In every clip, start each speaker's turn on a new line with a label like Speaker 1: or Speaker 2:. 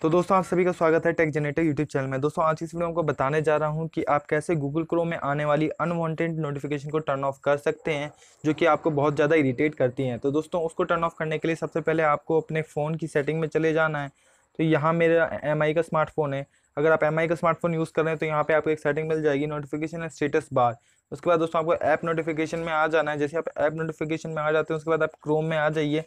Speaker 1: तो दोस्तों, आप सभी का स्वागत है टेक जनरेटर यूट्यूब चैनल में। दोस्तों, आज इस वीडियो में आपको बताने जा रहा हूँ कि आप कैसे गूगल क्रोम में आने वाली अनवांटेड नोटिफिकेशन को टर्न ऑफ़ कर सकते हैं, जो कि आपको बहुत ज़्यादा इरिटेट करती हैं। तो दोस्तों, उसको टर्न ऑफ़ करने के लिए सबसे पहले आपको अपने फ़ोन की सेटिंग में चले जाना है। तो यहाँ मेरा एम का स्मार्टफ़ोन है। अगर आप एम का स्मार्टफ़ोन यूज़ कर रहे हैं तो यहाँ पर आपको एक सेटिंग मिल जाएगी नोटिफिकेशन स्टेटस बार उसके बाद दोस्तों, आपको ऐप नोटिफिकेशन में आ जाना है। जैसे आप ऐप नोटिफिकेशन में आ जाते हैं, उसके बाद आप क्रोम में आ जाइए।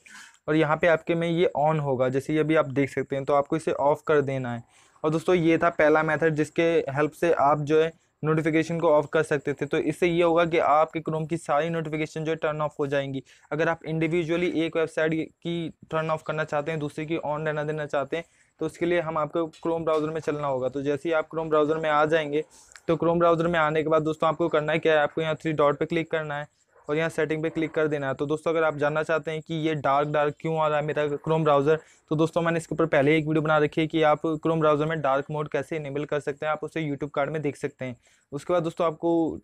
Speaker 1: और यहाँ पे आपके में ये ऑन होगा। जैसे ये भी आप देख सकते हैं तो आपको इसे ऑफ़ कर देना है। और दोस्तों, ये था पहला मेथड जिसके हेल्प से आप जो है नोटिफिकेशन को ऑफ़ कर सकते थे। तो इससे ये होगा कि आपके क्रोम की सारी नोटिफिकेशन जो है टर्न ऑफ़ हो जाएँगी। अगर आप इंडिविजुअली एक वेबसाइट की टर्न ऑफ़ करना चाहते हैं, दूसरी की ऑन रहना देना चाहते हैं तो उसके लिए हम आपको क्रोम ब्राउज़र में चलना होगा। तो जैसे ही आप क्रोम ब्राउज़र में आ जाएँगे तो क्रोम ब्राउज़र में आने के बाद दोस्तों, आपको करना है क्या है? आपको यहाँ थ्री डॉट पर क्लिक करना है। और यहाँ सेटिंग पे क्लिक कर देना है। तो दोस्तों, अगर आप जानना चाहते हैं कि ये डार्क डार्क क्यों आ रहा है मेरा क्रोम ब्राउज़र तो दोस्तों, मैंने इसके ऊपर पहले एक वीडियो बना रखी है कि आप क्रोम ब्राउज़र में डार्क मोड कैसे इनेबल कर सकते हैं, आप उसे यूट्यूब कार्ड में देख सकते हैं। उसके बाद दोस्तों, आपको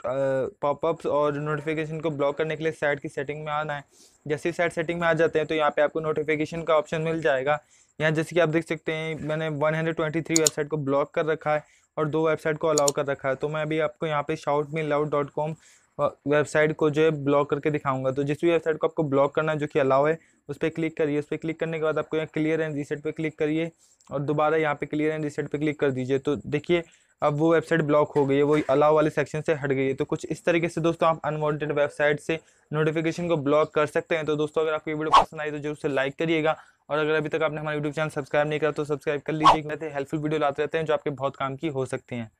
Speaker 1: पॉपअप्स और नोटिफिकेशन को ब्लॉक करने के लिए साइट की सेटिंग में आना है। जैसे साइट सेटिंग में आ जाते हैं तो यहाँ पे आपको नोटिफिकेशन का ऑप्शन मिल जाएगा। यहाँ जैसे कि आप देख सकते हैं, मैंने 123 वेबसाइट को ब्लॉक कर रखा है और दो वेबसाइट को अलाउ कर रखा है। तो मैं अभी आपको यहाँ पे shout me loud dot com website को जो है ब्लॉक करके दिखाऊँगा। तो जिस भी वेबसाइट को आपको ब्लॉक करना है जो कि अलाउ है, उस पर क्लिक करिए। उस पर क्लिक करने के बाद आपको यहाँ क्लियर एंड रीसेट पर क्लिक करिए और दोबारा यहाँ पे क्लियर एंड रीसेट पर क्लिक कर दीजिए। तो देखिए, अब वो वेबसाइट ब्लॉक हो गई है, वो अलाउ वाले सेक्शन से हट गई है। तो कुछ इस तरीके से दोस्तों आप अनवांटेड वेबसाइट से नोटिफिकेशन को ब्लॉक कर सकते हैं। तो दोस्तों, अगर आपको वीडियो पसंद आई तो ज़रूर से लाइक करिएगा और अगर अभी तक आपने हमारे यूट्यूब चैनल सब्सक्राइब नहीं करा तो सब्सक्राइब कर लीजिए। हेल्पफुल वीडियो लाते रहते हैं जो आपके बहुत काम की हो सकती हैं।